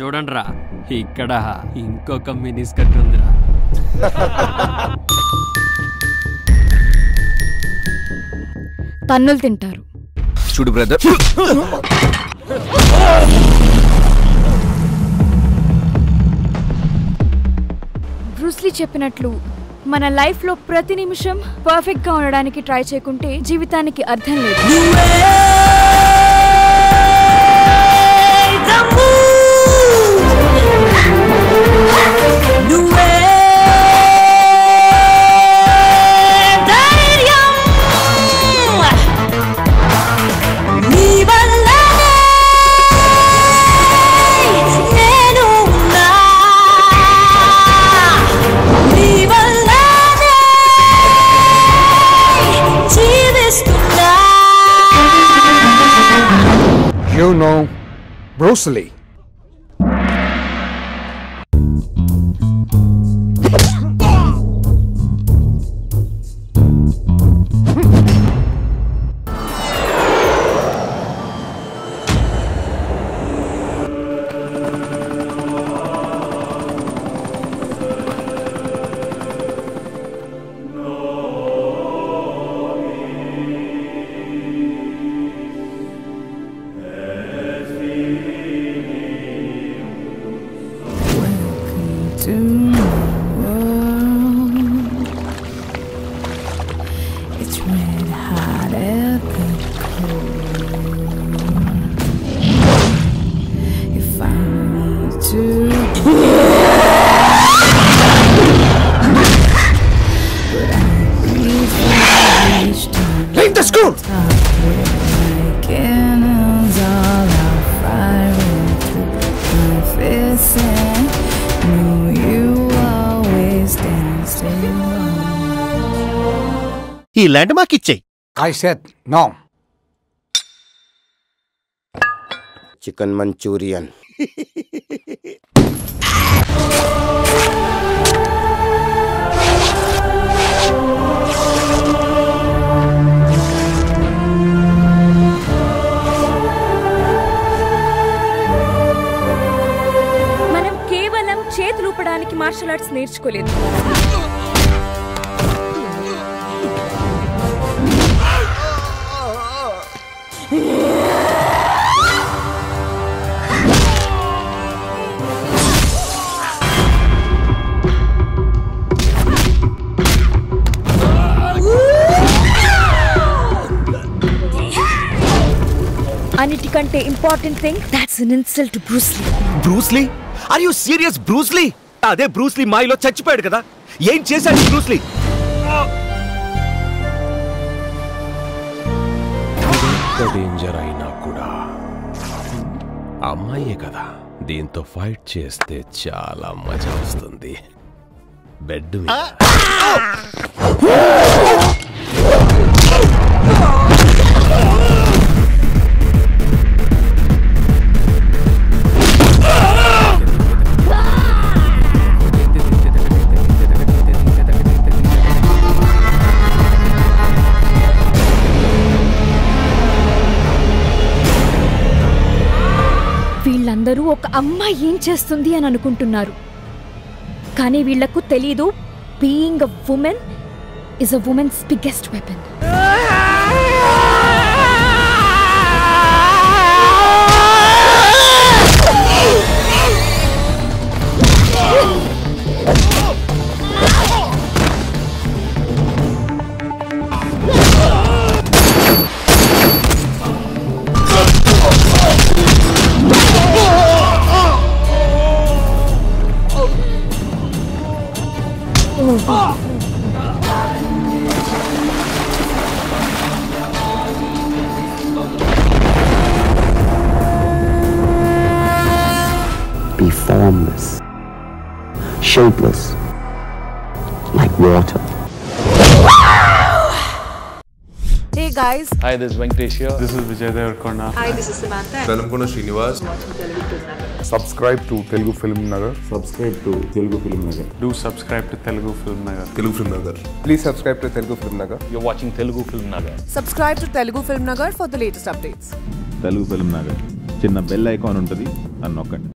చూడండి రా ఇక్కడ ఇంకొక మినీ స్కర్ట్ ఉందిరా. తన్నులు తింటారు. చూడు బ్రదర్. బ్రూస్లీ చెప్పినట్లు మన లైఫ్లో ప్రతి నిమిషం పర్ఫెక్ట్గా ఉండడానికి ట్రై చేయకుంటే జీవితానికి అర్థం లేదు. Bruce Lee. It's red hot the core. You find me to but I breathe. Leave the school! Cannons all out firing through my fists and ఈ ల్యాండ్ మాకు ఇచ్చేయి no. చికెన్ మంచూరియన్ మనం కేవలం చేతులు ఊపడానికి మార్షల్ ఆర్ట్స్ నేర్చుకోలేదు. అన్నిటికంటే important thing that's an insult Bruce Lee Bruce Lee are you serious Bruce Lee అదే Bruce Lee మాయలో చచ్చిపోయాడు కదా. ఏం చేశాడు బ్రూస్లీ ఎంత డేంజర్ అయినా కూడా అమ్మాయే కదా. దీంతో ఫైట్ చేస్తే చాలా మజా వస్తుంది. బెడ్ మీద. అందరూ ఒక అమ్మాయి ఏం చేస్తుంది అని అనుకుంటున్నారు. కానీ వీళ్ళకు తెలీదు being a woman is a woman's biggest weapon shapeless, like water. Hey guys, Hi, this is Venkatesh here. This is Vijay Devarkonda. hi, this is Samantha. Velankonda Srinivas Subscribe to Telugu Film Nagar. Do subscribe to Telugu Film Nagar. Telugu film Nagar Please subscribe to Telugu Film Nagar. You're watching Telugu Film Nagar. Subscribe to Telugu Film Nagar for the latest updates. Telugu film Nagar చిన్న bell icon ఉంటుంది అని నొక్కండి